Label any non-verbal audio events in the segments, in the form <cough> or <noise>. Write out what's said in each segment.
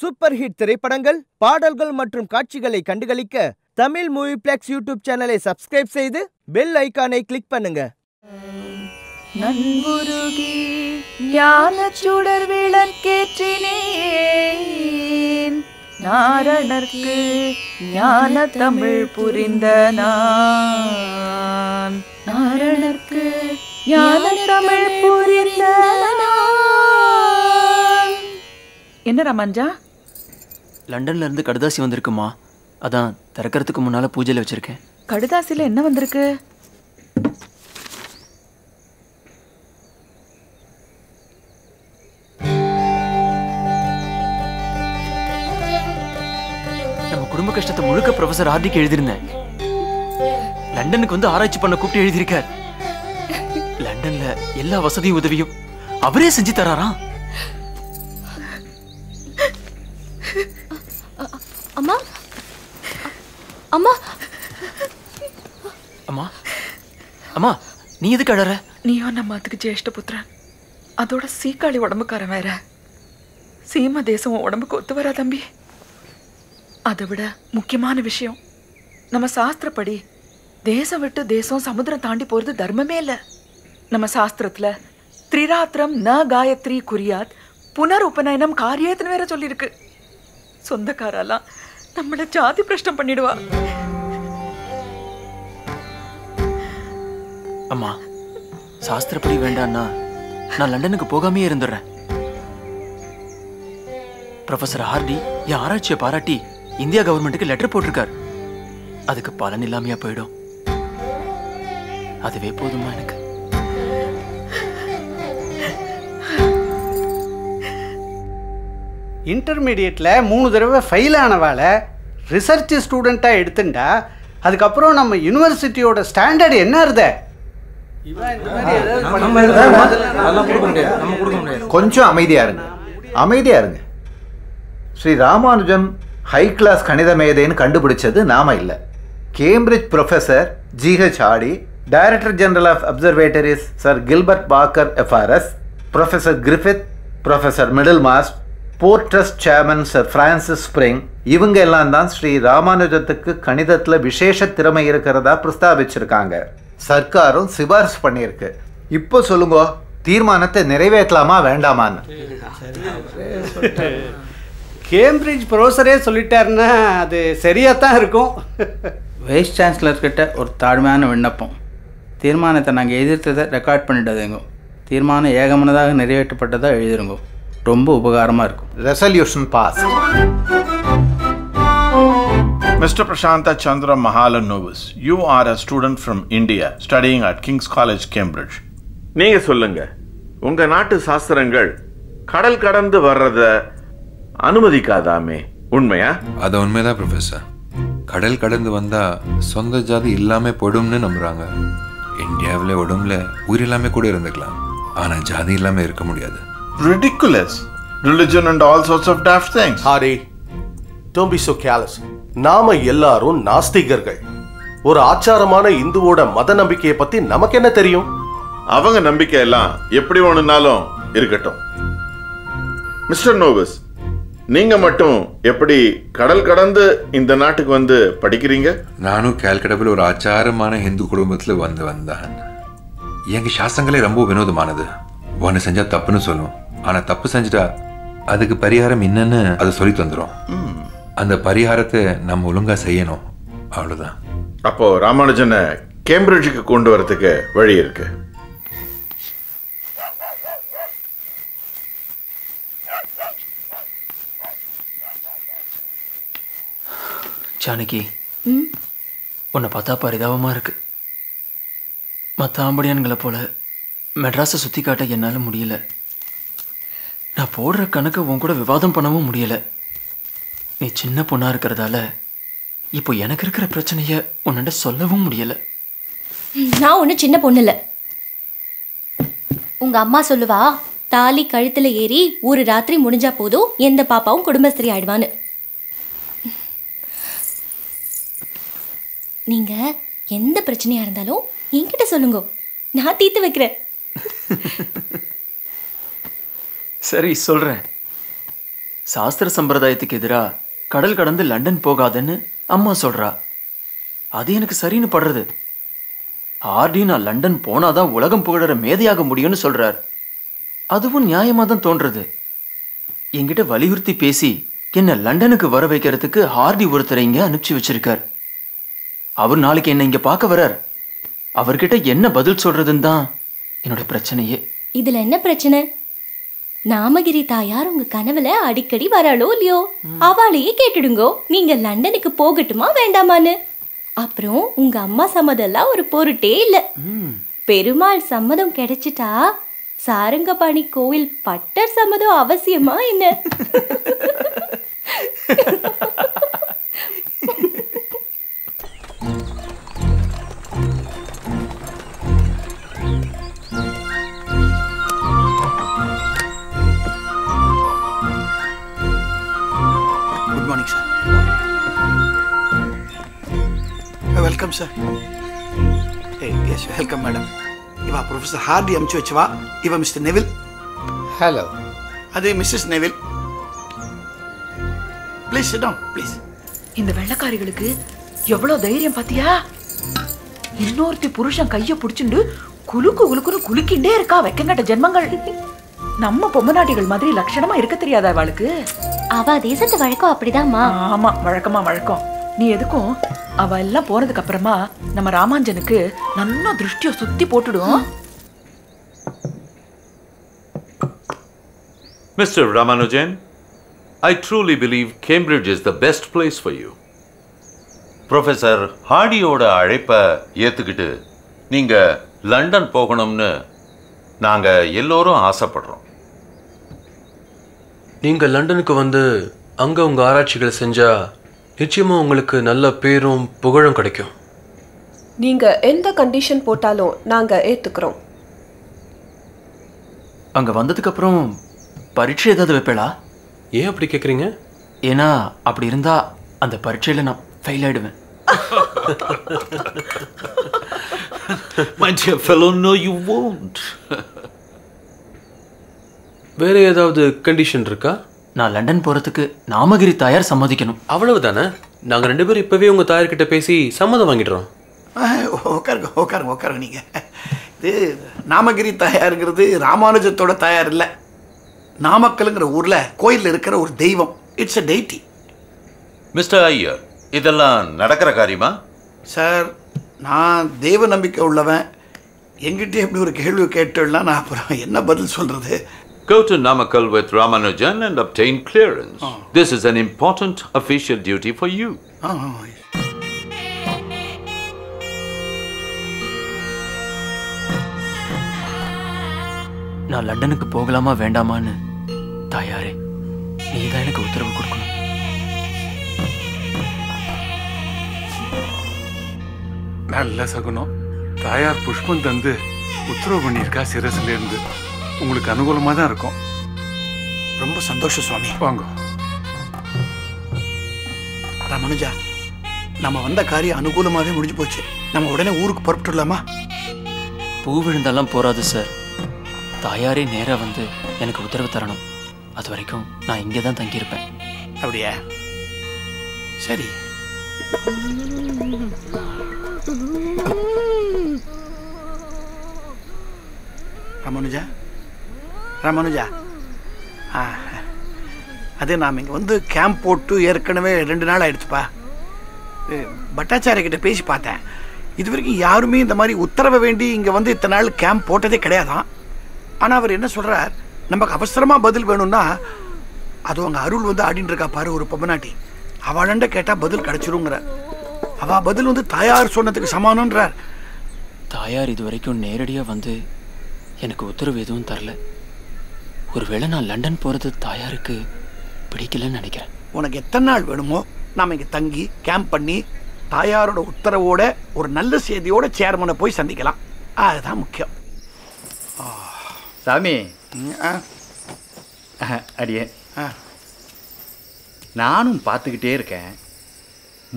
Super hit திரைப்படங்கள் பாடல்கள் மற்றும் காட்சிகளை கண்டுகளிக்க தமிழ் மூவி பிளெக்ஸ் யூடியூப் சேனலை சப்ஸ்கிரைப் செய்து பெல் ஐக்கானை கிளிக் பண்ணுங்க. நன்குருகி ஞான சுடர் விளக்கேற்றினேன் நாரணர்க்கு ஞான தமிழ் புரிந்த நான். நாரணர்க்கு ஞான தமிழ் புரிந்த நான். என்ன ராமஞ்சா லண்டன்ல இருந்து கடுதாசி வந்திருக்குமா? அதான் திறக்கறதுக்கு முன்னால பூஜையில வச்சிருக்கேன். கடுதாசில என்ன வந்திருக்கு? நம்ம குடும்ப கஷ்டத்தை முழுக்க ப்ரொஃபசர் ஆர்டிக்கு எழுதியிருந்தேன். லண்டனுக்கு வந்து ஆராய்ச்சி பண்ண கூப்பிட்டு எழுதியிருக்கார். லண்டன்ல எல்லா வசதியும் உதவியும் அவரே செஞ்சு தராராம். அம்மா? அம்மா? அம்மா? அம்மா நீ எதுக்கு அழற? நீயும் நம்ம அதுக்கு ஜேஷ்ட புத்திரன். அதோட சீக்காளி உடம்புக்காரன் வேற. சீம தேசம் உடம்புக்கு ஒத்து வரா தம்பி. அதை விட முக்கியமான விஷயம் நம்ம சாஸ்திரப்படி தேசம் விட்டு தேசம் சமுத்திரம் தாண்டி போறது தர்மமே இல்லை. நம்ம சாஸ்திரத்துல திரிராத்திரம் ந காயத்ரி குறியாத் புனர் உபநயனம் காரியத்துன்னு வேற சொல்லியிருக்கு. சொந்தக்காரெல்லாம் நம்மள ஜாதி பிரஷ்டம் பண்ணிடுவா. அம்மா சாஸ்திரப்படி வேண்டான்னா நான் லண்டனுக்கு போகாமே இருந்துடுறேன். ப்ரொஃபசர் ஹார்டி என் ஆராய்ச்சியை பாராட்டி இந்தியா கவர்மெண்ட்டுக்கு லெட்டர் போட்டிருக்கார். அதுக்கு பலன் இல்லாமையா போயிடும். அதுவே போதுமா எனக்கு? இன்டர்மீடியட்டில் மூணு தடவை ஃபெயில் ஆனவாளை ரிசர்ச் ஸ்டூடெண்ட்டாக எடுத்துட்டா அதுக்கப்புறம் நம்ம யூனிவர்சிட்டியோட ஸ்டாண்டர்ட் என்ன இருத கொஞ்சம் அமைதியா இருங்க. அமைதியா இருங்க. ஸ்ரீ ராமானுஜம் ஹை கிளாஸ் கணித மேதைன்னு கண்டுபிடிச்சது நாம இல்லை. Cambridge professor GH Hardy director general of observatories sir Gilbert Baker FRS professor Griffith professor middle mast port trust chairman sir Francis Spring இவங்க எல்லாம் தான் ஸ்ரீ ராமானுஜத்துக்கு கணிதத்தில் விசேஷ திறமை இருக்கிறதா பிரஸ்தாபிச்சிருக்காங்க. சர்க்காரும் சிபாரிசு பண்ணியிருக்கு. இப்போ சொல்லுங்க தீர்மானத்தை நிறைவேற்றலாமா வேண்டாமான்னு? கேம்பிரிட்ஜ் ப்ரொஃபஸரே சொல்லிட்டாருன்னா அது சரியாக தான் இருக்கும். வைஸ் சான்சலர் கிட்ட ஒரு தாழ்மையான விண்ணப்பம். தீர்மானத்தை நாங்கள் எதிர்த்ததை ரெக்கார்ட் பண்ணிட்டதுங்க தீர்மானம் ஏகமனதாக நிறைவேற்றப்பட்டதாக எழுதிருங்க. ரொம்ப உபகாரமாக இருக்கும். Resolution pass Mr. Prashanta Chandra Mahalanovus, you are a student from India studying at King's College, Cambridge. நீங்க சொல்லுங்க. உங்க நாட்டு சாஸ்திரங்கள் கடல் கடந்து வர்றத அனுமதிக்காதாமே? உண்மையா? அது உண்மைதான் ப்ரொஃபஸர் கடல் கடந்து வந்தா சொந்த ஜாதி இல்லாம போயிடும்னு நம்புறாங்க. இந்தியாவில் உடம்புல உயிர் இல்லாம கூட இருந்துக்கலாம். ஆனா ஜாதி இல்லாம இருக்க முடியாது. Ridiculous. Religion and all sorts of daft things. Harry don't be so careless நாம எல்லாரும் நாஸ்திகர்கள். ஒரு ஆச்சாரமான இந்துவோட மத நம்பிக்கையை பத்தி நமக்கு என்ன தெரியும்? அவங்க நம்பிக்கை எல்லாம் எப்படி ஒண்ணுனாலும் இருக்கட்டும். மிஸ்டர் நோவஸ் நீங்க மட்டும் எப்படி கடல் கடந்து இந்த நாட்டுக்கு வந்து படிக்கிறீங்க? நானும் கேல்கடாவில் ஒரு ஆச்சாரமான ஹிந்து குடும்பத்துல வந்து வந்தான் எங்க சாஸ்திரங்களே ரொம்ப வினோதமானது. ஒன்று செஞ்சா தப்புன்னு சொல்லும். ஆனா தப்பு செஞ்சுட்டா அதுக்கு பரிகாரம் என்னன்னு அது சொல்லி தந்துரும். அந்த பரிகாரத்தை நம்ம ஒழுங்கா செய்யணும். அவ்வளவுதான். அப்போ ராமானுஜனை கேம்பிரிட்ஜுக்கு கொண்டு வரதுக்கு வழி இருக்கு. ஜானகி உன்னை பார்த்தா பரிதாபமா இருக்கு. மற்ற ஆம்படியான்களை போல மெட்ராஸை சுற்றி காட்ட என்னால் முடியல. நான் போடுற கணக்கு உன் கூட விவாதம் பண்ணவும் முடியலை. நீ சின்ன பொண்ணாக இருக்கிறதால இப்போ எனக்கு இருக்கிற பிரச்சனையை உன்னிட்ட சொல்லவும் முடியலை. நான் ஒன்றும் சின்ன பொண்ணு இல்லை. உங்கள் அம்மா சொல்லுவா தாலி கழுத்தில் ஏறி ஒரு ராத்திரி முடிஞ்சா போதும் எந்த பாப்பாவும் குடும்பஸ்திரி ஆயிடுவான்னு. நீங்கள் எந்த பிரச்சனையாக இருந்தாலும் என்கிட்ட சொல்லுங்க. நான் தீர்த்து வைக்கிறேன். <laughs> சரி சொல்றேன். சாஸ்திர சம்பிரதாயத்துக்கு எதிரா கடல் கடந்து லண்டன் போகாதன்னு அம்மா சொல்றா. அது எனக்கு சரின்னு படுறது. ஆர்டி நான் லண்டன் போனாதான் உலகம் புகழற மேதையாக முடியும்னு சொல்றார். அதுவும் நியாயமாக தான் தோன்றது. என்கிட்ட வலியுறுத்தி பேசி என்ன லண்டனுக்கு வர வைக்கிறதுக்கு ஹார்டி ஒருத்தரை இங்கே அனுப்பிச்சு வச்சிருக்கார். அவர் நாளைக்கு என்னை இங்கே பார்க்க வரார் அவர்கிட்ட என்ன பதில் சொல்றதுன்னு தான் என்னோட பிரச்சனையே. இதுல என்ன பிரச்சனை? நாமகிரி தாயார் உங்க கனவுல அடிக்கடி வராளோ இல்லையோ? அவளையே கேட்டுடுங்கோ. நீங்க லண்டனுக்கு போகட்டுமா வேண்டாமான்னு? அப்புறம் உங்க அம்மா சம்மதம்லாம் ஒரு பொருட்டே இல்ல. பெருமாள் சம்மதம் கிடைச்சிட்டா சாரங்கபாணி கோவில் பட்டர் சம்மதம் அவசியமா என்ன? <laughs> Madam sir yes welcome madam இவா ப்ரொஃபஸர் ஹார்டி அமுச்சு வச்சுவா. இவ மிஸ்டர் நெவில் ஹலோ அது Mrs Neville please down please இந்த வெள்ளக்காரிகளுக்கு எவ்வளோ தைரியம் பாத்தியா? இன்னொருத்தி புருஷன் கையை பிடிச்சிண்டு குலுக்கு குலுக்குன்னு குலுக்கிண்டே இருக்கா வெக்கங்கட்ட ஜென்மங்கள். நம்ம பொம்மநாட்டிகள் மாதிரி லட்சணமா இருக்க தெரியாதா அவளுக்கு அவ தேசத்து வழக்கம் அப்படிதாம்மா. ஆமா வழக்கமா வழக்கம். நீ எதுக்கும் அவ எல்லாம் போனதுக்கு அப்புறமா நம்ம ராமாஞ்சனுக்கு நல்லா திருஷ்டிய சுத்தி போட்டுடும் Mr. Ramanujan, I truly believe Cambridge is the best place for you. Professor ஹார்டியோட அழைப்பை ஏற்றுக்கிட்டு நீங்கள் லண்டன் போகணும்னு நாங்கள் எல்லோரும் ஆசைப்படுறோம் நீங்க லண்டனுக்கு வந்து அங்க உங்க ஆராய்ச்சிகளை செஞ்சா நிச்சயமா உங்களுக்கு நல்ல பேரும் புகழும் கிடைக்கும். நீங்க எந்த கண்டிஷன் போட்டாலும் நாங்க ஏத்துக்கிறோம். அங்க வந்ததுக்கு அப்புறம் பரீட்சை ஏதாவது வைப்பேளா? ஏன் அப்படி கேக்குறீங்க? ஏன்னா அப்படி இருந்தா அந்த பரீட்சையில நான் ஃபெயில் ஆயிடுவேன். My dear fellow, no, you won't. வேற ஏதாவது கண்டிஷன் இருக்கா? நான் லண்டன் போறதுக்கு நாமகிரி தாயார் சம்மதிக்கணும். அவ்வளவுதானே? நாங்க ரெண்டு பேரும் இப்பவே உங்க தாயார்கிட்ட பேசி சம்மதம் வாங்கிடுறோம். உட்காருங்க உட்காருங்க உட்காருங்க நீங்க. இது நாமகிரி தாயாருங்கிறது ராமானுஜத்தோட தாயார் இல்லை. நாமக்கலுங்கிற ஊர்ல கோயில்ல இருக்கிற ஒரு தெய்வம். It's a deity mister Iyer இதெல்லாம் நடக்கிற காரியமா? சார் நான் தெய்வ நம்பிக்கை உள்ளவன். எங்கிட்ட எப்படி ஒரு கேள்வி கேட்டுலாம் நான் அப்புறம் என்ன பதில் சொல்றது? Go to Namakkal with Ramanujan and obtain clearance. This is an important official duty for you. ஆ, ஆ, நான் லண்டனுக்கு போகலாமா வேண்டாமான்னு தாயாரே. நீ தான் எனக்கு உத்தரவு கொடுக்கணும். நல்ல சகுனம். தாயார் புஷ்பம் தந்து உத்தரவு பண்ணியிருக்கா சிரசுல இருந்து உங்களுக்கு அனுகூலமா தான் இருக்கும். ரொம்ப சந்தோஷம் சுவாமி. வாங்க. ராமானுஜா நம்ம வந்த காரியம் அனுகூலமாகவே முடிஞ்சு போச்சு. நம்ம உடனே ஊருக்கு புறப்பட்டுடலாமா? பூ விழுந்தாலாம் போறாது சார். தாயாரே நேரா வந்து எனக்கு உத்தரவு தரணும். அது வரைக்கும் நான் இங்கே தான் தங்கியிருப்பேன். அப்படியா? சரி. ராமானுஜா ராமானுஜா. ஆ அது நாம் இங்கே வந்து கேம்ப் போட்டு ஏற்கனவே ரெண்டு நாள் ஆயிடுச்சுப்பா. பட்டாச்சாரிய கிட்ட பேசி பார்த்தேன். இது வரைக்கும் யாருமே இந்த மாதிரி உத்தரவை வேண்டி இங்கே வந்து இத்தனை நாள் கேம்ப் போட்டதே கிடையாதான் ஆனால் அவர் என்ன சொல்கிறார் நமக்கு அவசரமாக பதில் வேணும்னா அது அவங்க அருள் வந்து ஆடின்னு இருக்கா பாரு ஒரு பொம்மநாட்டி அவளண்ட கேட்டால் பதில் கிடச்சிருங்கிற அவ பதில் வந்து தாயார் சொன்னதுக்கு சமானன்றார் தாயார் இது வரைக்கும் நேரடியாக வந்து எனக்கு உத்தரவு எதுவும் தரல. ஒருவேளை நான் லண்டன் போகிறது தாயாருக்கு பிடிக்கலன்னு நினைக்கிறேன். உனக்கு எத்தனை நாள் வேணுமோ நாம் இங்கே தங்கி கேம்ப் பண்ணி தாயாரோட உத்தரவோட ஒரு நல்ல செய்தியோட சேர்மனை போய் சந்திக்கலாம். அதுதான் முக்கியம். சாமி. அடியே. நானும் பார்த்துக்கிட்டே இருக்கேன்.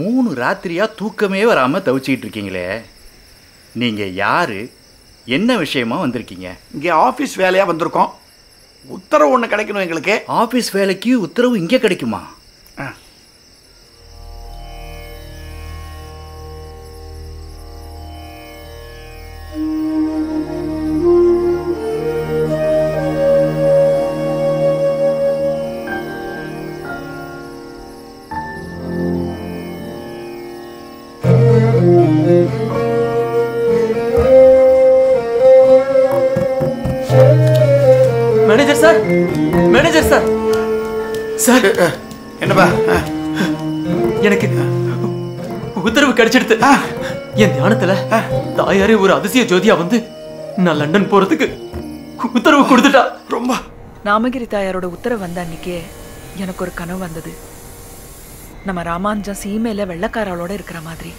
மூணு ராத்திரியா தூக்கமே வராமல் தவிச்சிக்கிட்டு இருக்கீங்களே. நீங்கள் யாரு? என்ன விஷயமா வந்திருக்கீங்க? இங்கே ஆஃபீஸ் வேலையாக வந்திருக்கோம். உத்தரவு ஒன்று கிடைக்கணும் எங்களுக்கு. ஆபீஸ் வேலைக்கு உத்தரவு இங்கே கிடைக்குமா? Manager sir. Manager sir. Sir. என்னப்பா? எனக்கு உத்தரவு கிடைச்சிடுது என் தியானத்துல தாயாரே ஒரு அதிசய ஜோதியா வந்து நான் லண்டன் போறதுக்கு உத்தரவு கொடுத்துட்டா. ரொம்ப. நாமகிரி தாயாரோட உத்தரவு வந்த அன்னைக்கே எனக்கு ஒரு கனவு வந்தது. நம்ம ராமானுஜம் சீமையில வெள்ளக்காரளோட இருக்கிற மாதிரி.